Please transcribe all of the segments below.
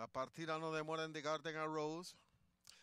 La partida no demora en The Garden Rose.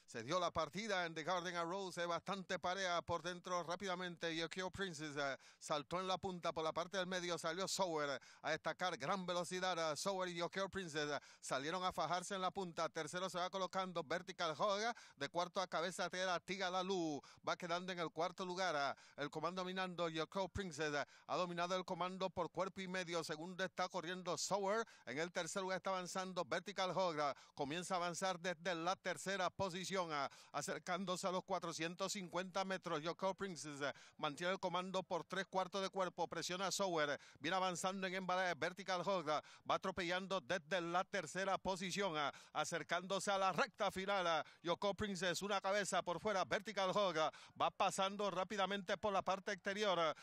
Se dio la partida en The Garden Rose, bastante pareja por dentro rápidamente. Yokio Princess eh, saltó en la punta por la parte del medio, salió Sower a destacar gran velocidad. Sower y Yokio Princess eh, salieron a fajarse en la punta. Tercero se va colocando Vertical Joga. De cuarto a cabeza tela Tiga la Luz. Va quedando en el cuarto lugar. El comando dominando Yokio Princess. eh, Ha dominado el comando por cuerpo y medio. Segundo está corriendo Sower. En el tercer lugar está avanzando Vertical Joga. Comienza a avanzar desde la tercera posición a- acercándose a los 450 metros. Yoko Princess eh, mantiene el comando por tres cuartos de cuerpo, presiona a Sower, eh, viene avanzando en embalaje, Vertical Hog, eh, va atropellando desde la tercera posición, eh, acercándose a la recta final. Yoko Princess, una cabeza por fuera, Vertical eh, va pasando rápidamente por la parte exterior.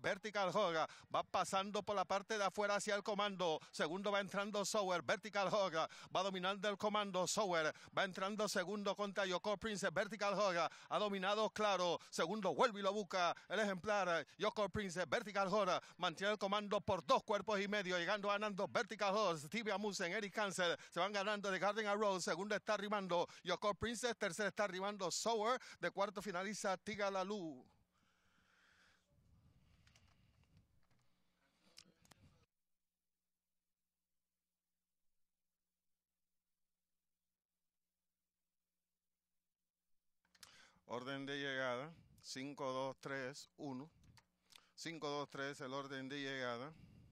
Vertical eh, va pasando por la parte de afuera hacia el comando. Segundo va entrando Sower, Vertical eh, va dominando el comando. Sower va entrando segundo contra Yoko Prince, Vertical Hog, ha dominado claro. Segundo vuelve y lo busca el ejemplar. Yoko Prince, Vertical Hog, mantiene el comando por dos cuerpos y medio, llegando ganando Vertical Hog. Stevie Amusen, Eric Cancel se van ganando de Garden Rose. Segundo está arribando Yoko Prince, tercero está arribando Sower. De cuarto finaliza Tiga la Orden de llegada, 5, 2, 3, 1. 5, 2, 3, el orden de llegada.